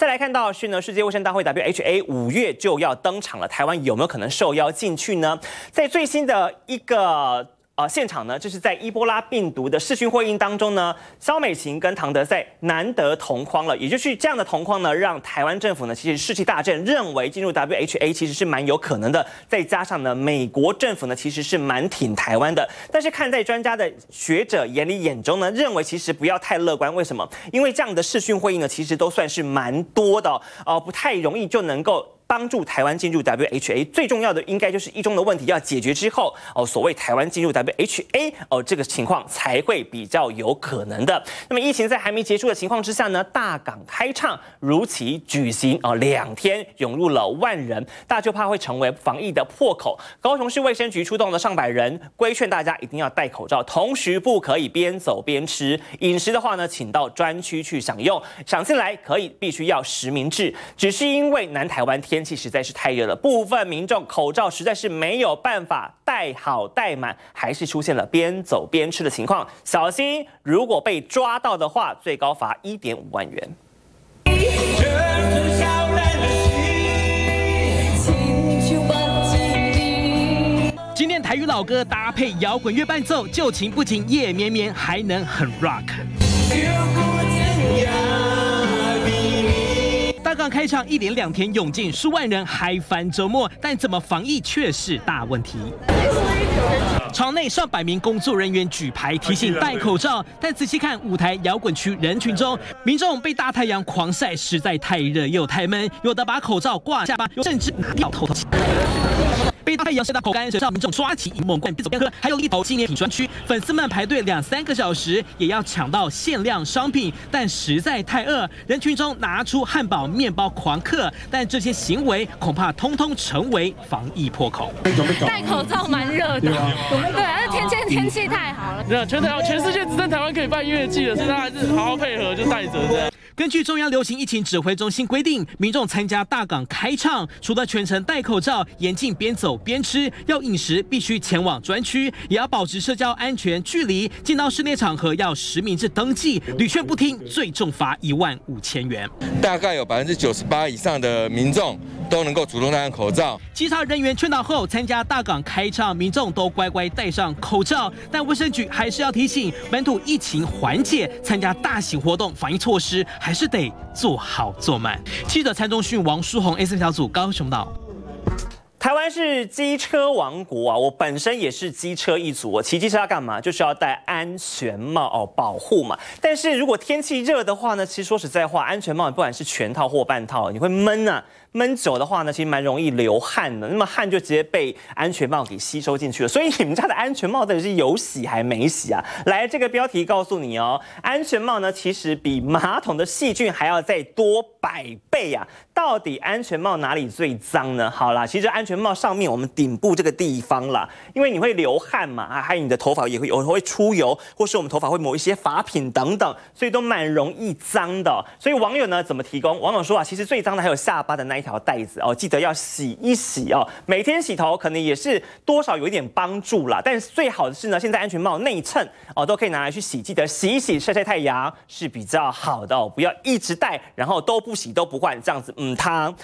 再来看到是呢，世界卫生大会 （WHA） 五月就要登场了，台湾有没有可能受邀进去呢？在最新的一个。呃，现场呢，就是在伊波拉病毒的视讯会议当中呢，肖美琴跟唐德赛难得同框了，也就是这样的同框呢，让台湾政府呢其实士气大振，认为进入 WHA 其实是蛮有可能的。再加上呢，美国政府呢其实是蛮挺台湾的，但是看在专家的学者眼里眼中呢，认为其实不要太乐观。为什么？因为这样的视讯会议呢，其实都算是蛮多的，呃，不太容易就能够。帮助台湾进入 WHA 最重要的应该就是一中的问题要解决之后哦，所谓台湾进入 WHA 哦，这个情况才会比较有可能的。那么疫情在还没结束的情况之下呢，大港开唱如期举行哦，两天涌入了万人，大就怕会成为防疫的破口。高雄市卫生局出动了上百人，规劝大家一定要戴口罩，同时不可以边走边吃。饮食的话呢，请到专区去享用，想进来可以必须要实名制。只是因为南台湾天。天气实在是太热了，部分民众口罩实在是没有办法戴好戴满，还是出现了边走边吃的情况。小心，如果被抓到的话，最高罚一点五万元。今天台语老歌搭配摇滚乐伴奏，旧情不仅夜绵绵，还能很 rock。刚开场一连两天涌进数万人，嗨翻周末，但怎么防疫却是大问题。场内上百名工作人员举牌提醒戴口罩，但仔细看舞台摇滚区人群中，民众被大太阳狂晒，实在太热又太闷，有的把口罩挂下巴，甚至拿掉头。被太阳晒到口干，让民众抓起一猛罐边走边喝。还有一头纪念品专区，粉丝们排队两三个小时，也要抢到限量商品，但实在太饿，人群中拿出汉堡、面包狂嗑。但这些行为恐怕通通成为防疫破口。戴口罩蛮热的，对，而且天气天气太好了。对，全台全世界只剩台湾可以办音乐季了，所以大家还是好好配合，就戴着这样。根据中央流行疫情指挥中心规定，民众参加大港开唱，除了全程戴口罩、严禁边走边吃，要饮食必须前往专区，也要保持社交安全距离。进到室内场合要实名制登记，屡劝不听，最重罚一万五千元。大概有百分之九十八以上的民众都能够主动戴上口罩。稽查人员劝导后，参加大港开唱民众都乖乖戴上口罩，但卫生局还是要提醒，本土疫情缓解，参加大型活动防疫措施还。是得做好做满。记者蔡中训、王书红 S 小组高雄岛。台湾是机车王国啊，我本身也是机车一族。我骑机车要干嘛？就是要戴安全帽哦，保护嘛。但是如果天气热的话呢，其实说实在话，安全帽不管是全套或半套，你会闷啊。闷久的话呢，其实蛮容易流汗的。那么汗就直接被安全帽给吸收进去了。所以你们家的安全帽到底是有洗还没洗啊？来，这个标题告诉你哦，安全帽呢其实比马桶的细菌还要再多百倍啊！到底安全帽哪里最脏呢？好啦，其实安全帽上面我们顶部这个地方啦，因为你会流汗嘛，啊，还有你的头发也会有会出油，或是我们头发会抹一些发品等等，所以都蛮容易脏的。所以网友呢怎么提供？网友说啊，其实最脏的还有下巴的那。一条带子哦，记得要洗一洗哦。每天洗头可能也是多少有一点帮助啦。但是最好的是呢，现在安全帽内衬哦都可以拿来去洗，记得洗一洗晒晒太阳是比较好的哦。不要一直戴，然后都不洗都不换，这样子嗯，汤。